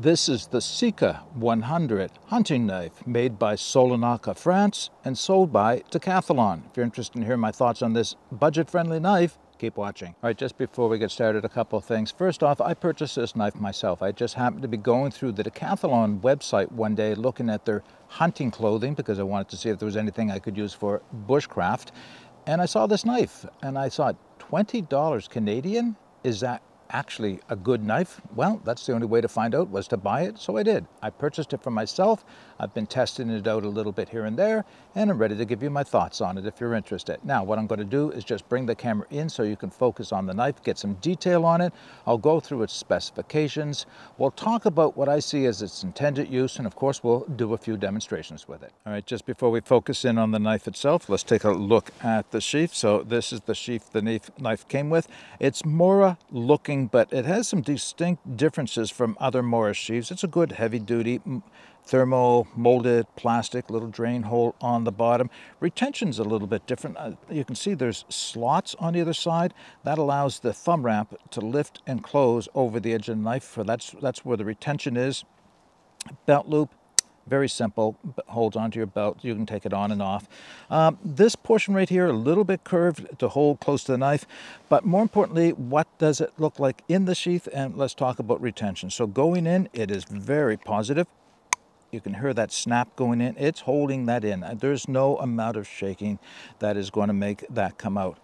This is the Sika 100 hunting knife made by Solonaka, France and sold by Decathlon. If you're interested in hearing my thoughts on this budget-friendly knife, keep watching. All right, just before we get started, a couple of things. First off, I purchased this knife myself. I just happened to be going through the Decathlon website one day looking at their hunting clothing because I wanted to see if there was anything I could use for bushcraft. And I saw this knife and I thought, $20 Canadian? Is that actually a good knife? Well, that's the only way to find out was to buy it, so I did. I purchased it for myself. I've been testing it out a little bit here and there, and I'm ready to give you my thoughts on it if you're interested. Now, what I'm going to do is just bring the camera in so you can focus on the knife, get some detail on it. I'll go through its specifications. We'll talk about what I see as its intended use, and of course, we'll do a few demonstrations with it. All right, just before we focus in on the knife itself, let's take a look at the sheath. So this is the sheath the knife came with. It's Mora looking but it has some distinct differences from other Morris sheaves. It's a good heavy-duty thermo molded plastic little drain hole on the bottom. Retention's a little bit different. Uh, you can see there's slots on either side. That allows the thumb ramp to lift and close over the edge of the knife for that's that's where the retention is. Belt loop very simple, holds onto your belt. You can take it on and off. Um, this portion right here, a little bit curved to hold close to the knife, but more importantly, what does it look like in the sheath? And let's talk about retention. So going in, it is very positive. You can hear that snap going in. It's holding that in. There's no amount of shaking that is going to make that come out.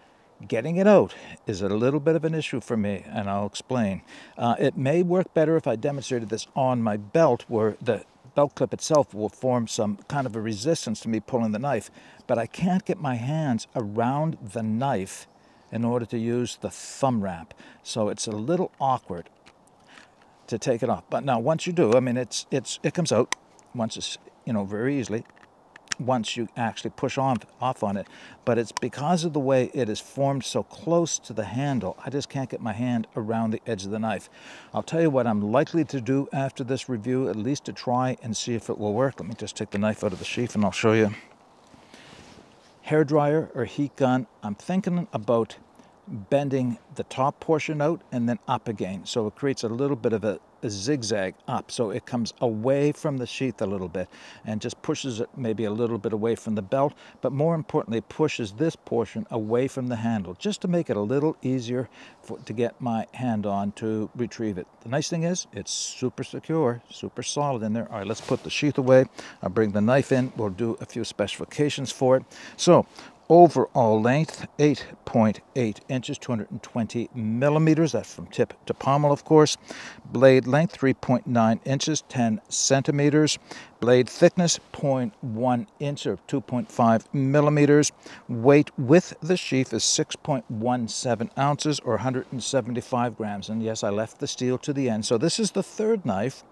Getting it out is a little bit of an issue for me, and I'll explain. Uh, it may work better if I demonstrated this on my belt where the belt clip itself will form some kind of a resistance to me pulling the knife, but I can't get my hands around the knife in order to use the thumb ramp. So it's a little awkward to take it off. But now once you do, I mean, it's, it's, it comes out once it's, you know, very easily once you actually push on off on it. But it's because of the way it is formed so close to the handle I just can't get my hand around the edge of the knife. I'll tell you what I'm likely to do after this review at least to try and see if it will work. Let me just take the knife out of the sheath and I'll show you. Hair dryer or heat gun I'm thinking about bending the top portion out and then up again. So it creates a little bit of a a zigzag up. So it comes away from the sheath a little bit and just pushes it maybe a little bit away from the belt but more importantly pushes this portion away from the handle just to make it a little easier for, to get my hand on to retrieve it. The nice thing is it's super secure super solid in there. All right let's put the sheath away. I'll bring the knife in. We'll do a few specifications for it. So overall length 8.8 .8 inches 220 millimeters. That's from tip to pommel of course. Blade length 3.9 inches 10 centimeters. Blade thickness 0.1 inch or 2.5 millimeters. Weight with the sheath is 6.17 ounces or 175 grams. And yes I left the steel to the end. So this is the third knife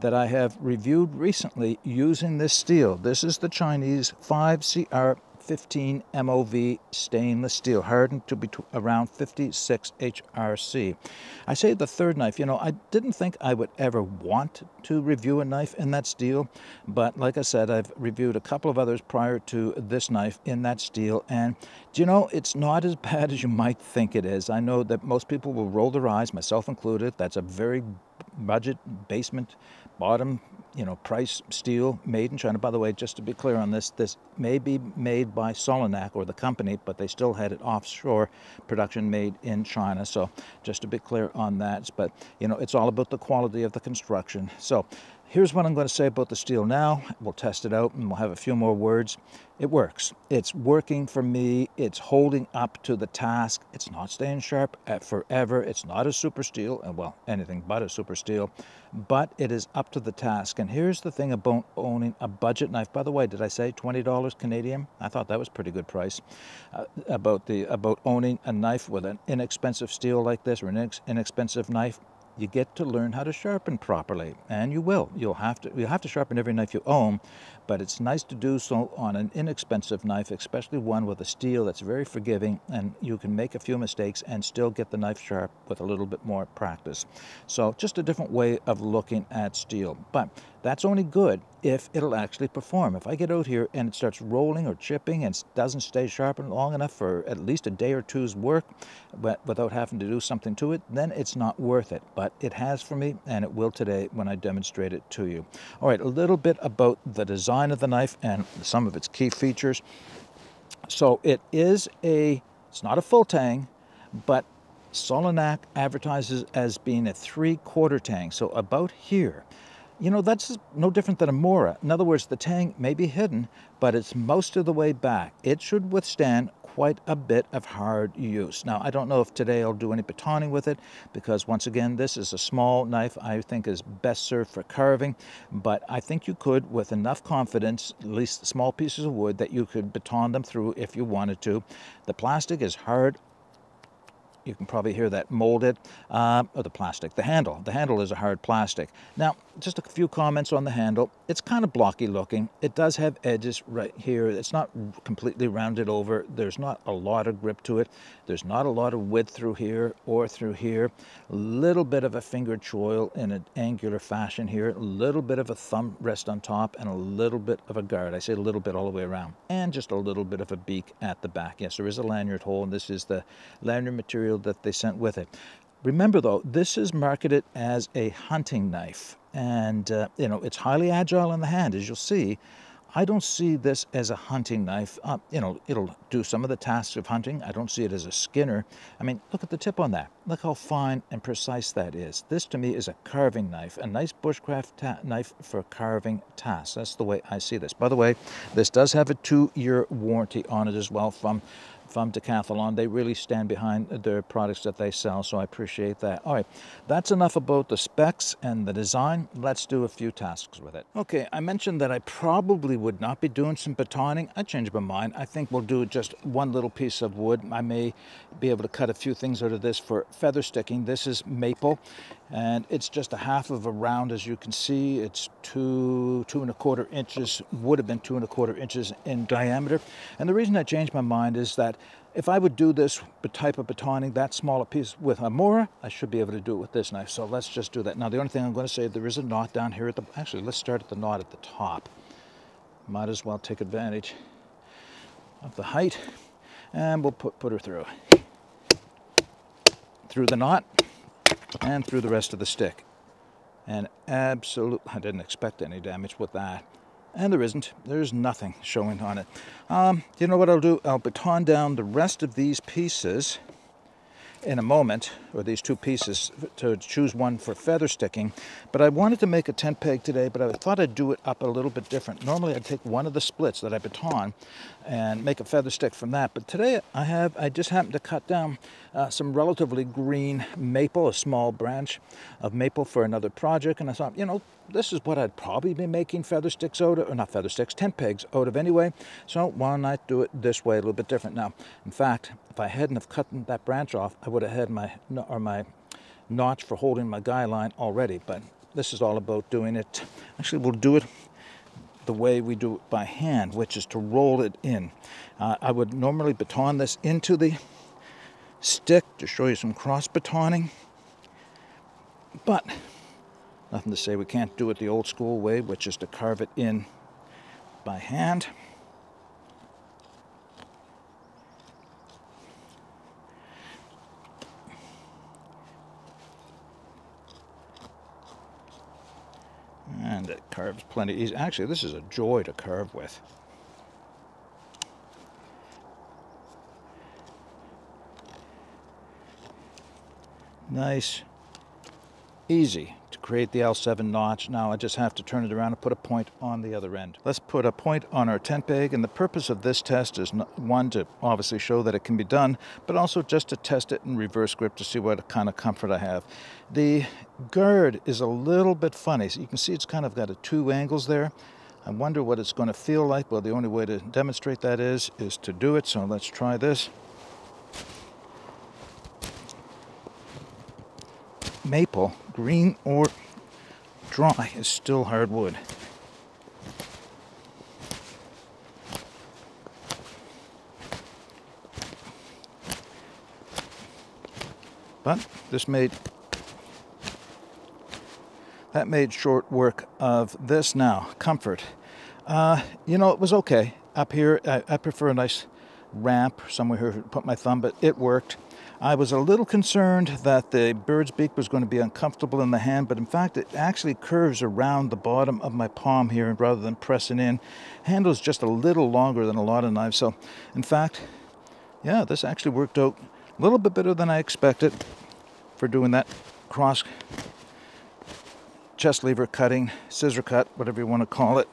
that I have reviewed recently using this steel. This is the Chinese 5CR 15 MOV stainless steel, hardened to be around 56 HRC. I say the third knife, you know, I didn't think I would ever want to review a knife in that steel, but like I said, I've reviewed a couple of others prior to this knife in that steel, and do you know, it's not as bad as you might think it is. I know that most people will roll their eyes, myself included. That's a very budget basement bottom you know, price steel made in China. By the way, just to be clear on this, this may be made by Solognac or the company, but they still had it offshore production made in China. So just to be clear on that. But, you know, it's all about the quality of the construction. So Here's what I'm going to say about the steel now. We'll test it out and we'll have a few more words. It works. It's working for me. It's holding up to the task. It's not staying sharp forever. It's not a super steel, uh, well, anything but a super steel, but it is up to the task. And here's the thing about owning a budget knife. By the way, did I say $20 Canadian? I thought that was pretty good price. Uh, about the about owning a knife with an inexpensive steel like this or an inexpensive knife you get to learn how to sharpen properly and you will. You'll have to you have to sharpen every knife you own but it's nice to do so on an inexpensive knife especially one with a steel that's very forgiving and you can make a few mistakes and still get the knife sharp with a little bit more practice so just a different way of looking at steel but That's only good if it'll actually perform. If I get out here and it starts rolling or chipping and doesn't stay sharpened long enough for at least a day or two's work, but without having to do something to it, then it's not worth it. But it has for me, and it will today when I demonstrate it to you. All right, a little bit about the design of the knife and some of its key features. So it is a, it's not a full tang, but Solognac advertises as being a three-quarter tang, so about here. You know, that's no different than a Mora. In other words, the tang may be hidden, but it's most of the way back. It should withstand quite a bit of hard use. Now, I don't know if today I'll do any batoning with it because once again, this is a small knife I think is best served for carving, but I think you could with enough confidence, at least small pieces of wood, that you could baton them through if you wanted to. The plastic is hard you can probably hear that molded, uh, or the plastic, the handle. The handle is a hard plastic. Now, just a few comments on the handle. It's kind of blocky looking. It does have edges right here. It's not completely rounded over. There's not a lot of grip to it. There's not a lot of width through here or through here. A little bit of a finger choil in an angular fashion here. A little bit of a thumb rest on top and a little bit of a guard. I say a little bit all the way around. And just a little bit of a beak at the back. Yes, there is a lanyard hole, and this is the lanyard material material that they sent with it. Remember though, this is marketed as a hunting knife and uh, you know, it's highly agile in the hand as you'll see. I don't see this as a hunting knife. Uh, you know, it'll do some of the tasks of hunting. I don't see it as a skinner. I mean, look at the tip on that. Look how fine and precise that is. This to me is a carving knife, a nice bushcraft knife for carving tasks. That's the way I see this. By the way, this does have a two-year warranty on it as well from from Decathlon. They really stand behind their products that they sell, so I appreciate that. All right, that's enough about the specs and the design. Let's do a few tasks with it. Okay, I mentioned that I probably would not be doing some batoning. I changed my mind. I think we'll do just one little piece of wood. I may be able to cut a few things out of this for feather sticking. This is maple, and it's just a half of a round, as you can see. It's two, two and a quarter inches, would have been two and a quarter inches in diameter. And the reason I changed my mind is that if I would do this type of batoning, that smaller piece with a Mora, I should be able to do it with this knife. So let's just do that. Now, the only thing I'm going to say, there is a knot down here at the, actually, let's start at the knot at the top. Might as well take advantage of the height, and we'll put, put her through. Through the knot, and through the rest of the stick. And absolute, I didn't expect any damage with that and there isn't. There's nothing showing on it. Um, you know what I'll do? I'll baton down the rest of these pieces in a moment, or these two pieces, to choose one for feather sticking. But I wanted to make a tent peg today, but I thought I'd do it up a little bit different. Normally I'd take one of the splits that I baton and make a feather stick from that. But today I have, I just happened to cut down uh, some relatively green maple, a small branch of maple for another project. And I thought, you know, this is what I'd probably be making feather sticks out of, or not feather sticks, tent pegs out of anyway. So why not do it this way, a little bit different. Now, in fact, if I hadn't have cut that branch off, I would have had my, or my notch for holding my guy line already. But this is all about doing it. Actually, we'll do it the way we do it by hand, which is to roll it in. Uh, I would normally baton this into the stick to show you some cross batoning. But Nothing to say we can't do it the old school way, which is to carve it in by hand. And it carves plenty easy. Actually, this is a joy to carve with. Nice, easy to create the L7 notch. Now I just have to turn it around and put a point on the other end. Let's put a point on our tent peg and the purpose of this test is one to obviously show that it can be done but also just to test it in reverse grip to see what kind of comfort I have. The guard is a little bit funny. So you can see it's kind of got a two angles there. I wonder what it's going to feel like. Well, the only way to demonstrate that is, is to do it. So let's try this. Maple, green or dry, is still hardwood. But this made that made short work of this now. Comfort. Uh, you know, it was okay. Up here, I, I prefer a nice ramp somewhere here put my thumb, but it worked. I was a little concerned that the bird's beak was going to be uncomfortable in the hand, but in fact it actually curves around the bottom of my palm here rather than pressing in. Handle's just a little longer than a lot of knives, so in fact, yeah, this actually worked out a little bit better than I expected for doing that cross chest lever cutting, scissor cut, whatever you want to call it.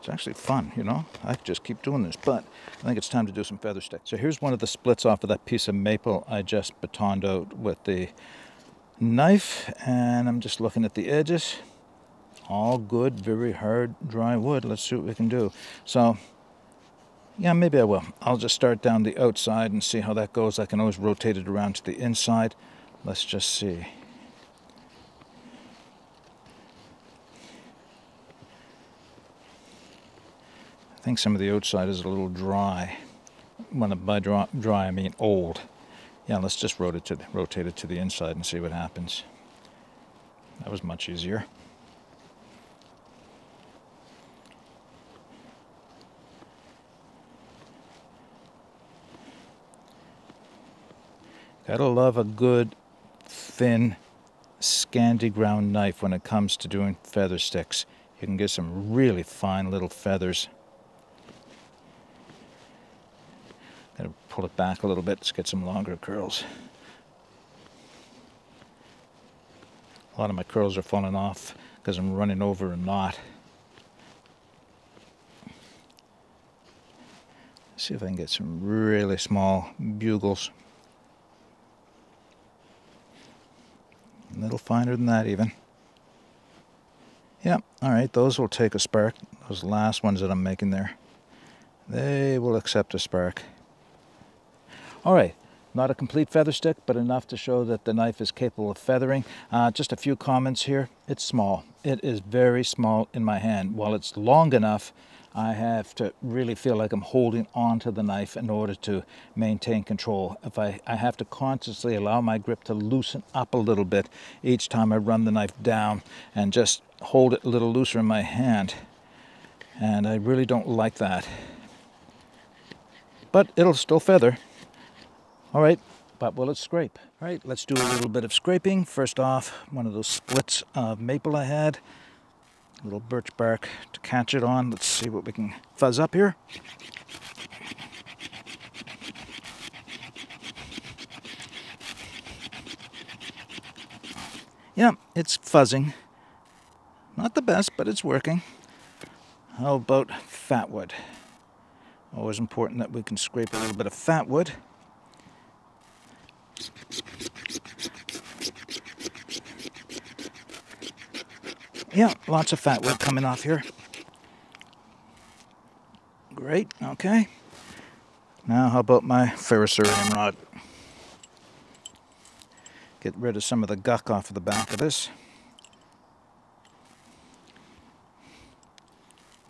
It's actually fun, you know. I just keep doing this, but I think it's time to do some feather stick. So here's one of the splits off of that piece of maple I just batoned out with the knife, and I'm just looking at the edges. All good, very hard, dry wood. Let's see what we can do. So, yeah, maybe I will. I'll just start down the outside and see how that goes. I can always rotate it around to the inside. Let's just see. Think some of the outside is a little dry. When by dry, dry I mean old. Yeah, let's just rotate it, to, rotate it to the inside and see what happens. That was much easier. Gotta love a good, thin, Scandi ground knife when it comes to doing feather sticks. You can get some really fine little feathers Gotta pull it back a little bit to get some longer curls. A lot of my curls are falling off because I'm running over a knot. See if I can get some really small bugles. A little finer than that even. Yep, alright, those will take a spark. Those last ones that I'm making there. They will accept a spark. All right, not a complete feather stick, but enough to show that the knife is capable of feathering. Uh, just a few comments here. It's small. It is very small in my hand. While it's long enough, I have to really feel like I'm holding onto the knife in order to maintain control. If I, I have to consciously allow my grip to loosen up a little bit each time I run the knife down and just hold it a little looser in my hand. And I really don't like that. But it'll still feather. All right, but will it scrape? All right, let's do a little bit of scraping. First off, one of those splits of maple I had. A little birch bark to catch it on. Let's see what we can fuzz up here. Yeah, it's fuzzing. Not the best, but it's working. How about fat wood? Always important that we can scrape a little bit of fat wood. Yeah, lots of fat wood coming off here. Great, okay. Now how about my ferrocerium rod? Get rid of some of the guck off of the back of this.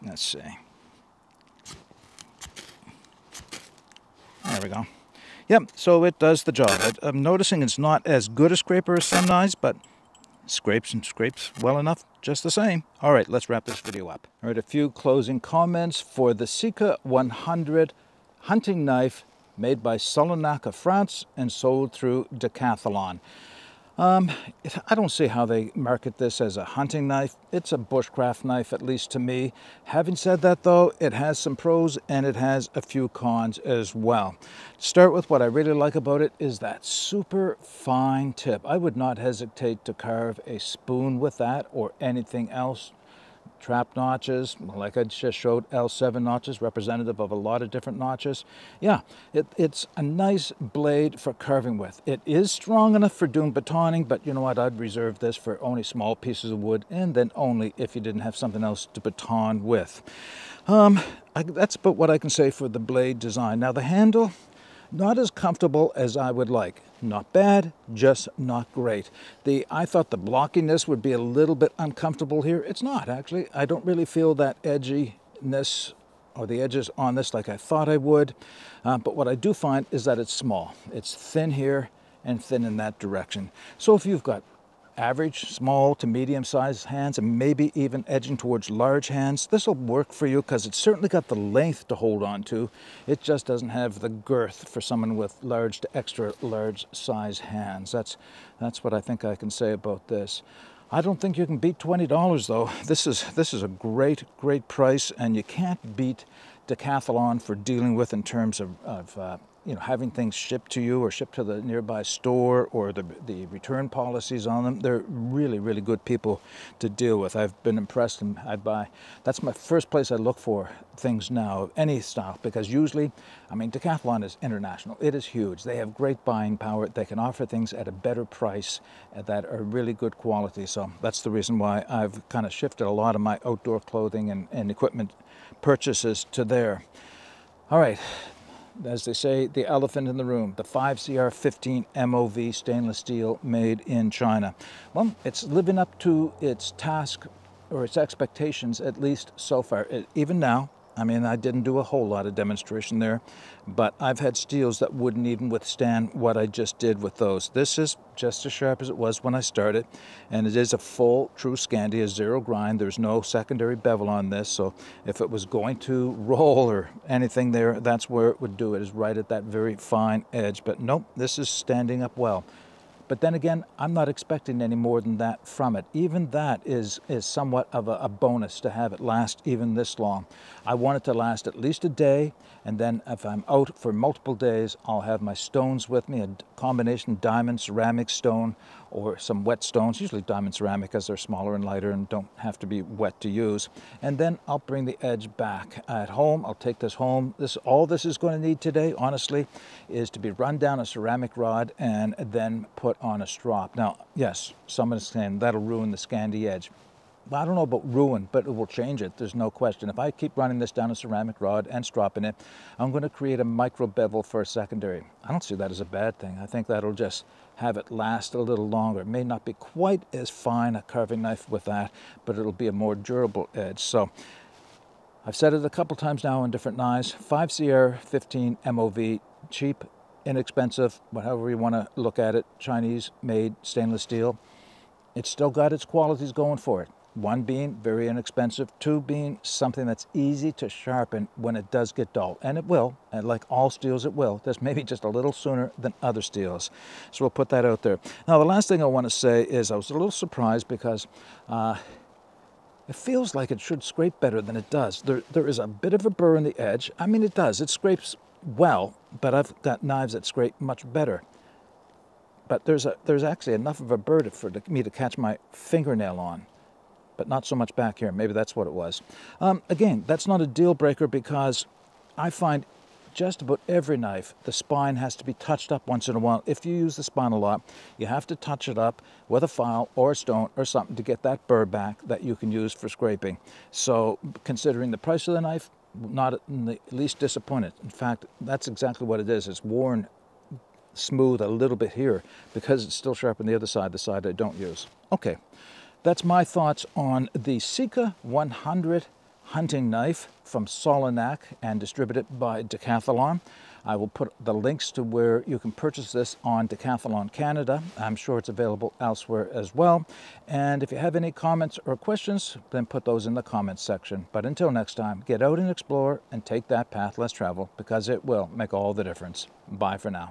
Let's see. There we go. Yep, so it does the job. I'm noticing it's not as good a scraper as some knives, but scrapes and scrapes well enough just the same. All right, let's wrap this video up. All right, a few closing comments for the Sika 100 hunting knife made by Solonaka, France and sold through Decathlon. Um, I don't see how they market this as a hunting knife. It's a bushcraft knife, at least to me. Having said that, though, it has some pros and it has a few cons as well. To start with, what I really like about it is that super fine tip. I would not hesitate to carve a spoon with that or anything else trap notches, like I just showed, L7 notches, representative of a lot of different notches. Yeah, it, it's a nice blade for carving with. It is strong enough for doing batoning, but you know what, I'd reserve this for only small pieces of wood, and then only if you didn't have something else to baton with. Um, I, that's about what I can say for the blade design. Now the handle, not as comfortable as I would like. Not bad, just not great. The I thought the blockiness would be a little bit uncomfortable here. It's not, actually. I don't really feel that edginess or the edges on this like I thought I would. Uh, but what I do find is that it's small. It's thin here and thin in that direction. So if you've got average, small to medium sized hands and maybe even edging towards large hands, this will work for you because it's certainly got the length to hold on to. It just doesn't have the girth for someone with large to extra large size hands. That's, that's what I think I can say about this. I don't think you can beat $20 though. This is, this is a great, great price and you can't beat Decathlon for dealing with in terms of, of uh, you know, having things shipped to you or shipped to the nearby store or the, the return policies on them. They're really, really good people to deal with. I've been impressed and I buy, that's my first place I look for things now of any style because usually, I mean, Decathlon is international. It is huge. They have great buying power. They can offer things at a better price uh, that are really good quality. So that's the reason why I've kind of shifted a lot of my outdoor clothing and, and equipment purchases to there. All right, as they say, the elephant in the room, the 5CR15 MOV stainless steel made in China. Well, it's living up to its task or its expectations, at least so far. It, even now, I mean, I didn't do a whole lot of demonstration there, but I've had steels that wouldn't even withstand what I just did with those. This is just as sharp as it was when I started, and it is a full true Scandi, a zero grind. There's no secondary bevel on this, so if it was going to roll or anything there, that's where it would do it, is right at that very fine edge. But nope, this is standing up well. But then again, I'm not expecting any more than that from it. Even that is, is somewhat of a, a, bonus to have it last even this long. I want it to last at least a day, and then if I'm out for multiple days, I'll have my stones with me, a combination diamond, ceramic stone, or some wet stones, usually diamond ceramic as they're smaller and lighter and don't have to be wet to use. And then I'll bring the edge back at home. I'll take this home. This All this is going to need today, honestly, is to be run down a ceramic rod and then put on a strop. Now, yes, some is saying that'll ruin the Scandi edge. I don't know about ruin, but it will change it. There's no question. If I keep running this down a ceramic rod and stropping it, I'm going to create a micro bevel for a secondary. I don't see that as a bad thing. I think that'll just have it last a little longer. It may not be quite as fine a carving knife with that, but it'll be a more durable edge. So I've said it a couple times now on different knives. 5CR 15 MOV, cheap, inexpensive, however you want to look at it, Chinese made stainless steel. It's still got its qualities going for it. One being very inexpensive, two being something that's easy to sharpen when it does get dull. And it will, and like all steels it will. Just maybe just a little sooner than other steels. So we'll put that out there. Now the last thing I want to say is I was a little surprised because uh, it feels like it should scrape better than it does. There, there is a bit of a burr in the edge. I mean, it does. It scrapes well, but I've got knives that scrape much better. But there's, a, there's actually enough of a burr for me to catch my fingernail on but not so much back here. Maybe that's what it was. Um, again, that's not a deal breaker because I find just about every knife, the spine has to be touched up once in a while. If you use the spine a lot, you have to touch it up with a file or a stone or something to get that burr back that you can use for scraping. So considering the price of the knife, not in the least disappointed. In fact, that's exactly what it is. It's worn smooth a little bit here because it's still sharp on the other side, the side I don't use. Okay. That's my thoughts on the Sika 100 hunting knife from Solognac and distributed by Decathlon. I will put the links to where you can purchase this on Decathlon Canada. I'm sure it's available elsewhere as well. And if you have any comments or questions, then put those in the comments section. But until next time, get out and explore and take that path less traveled because it will make all the difference. Bye for now.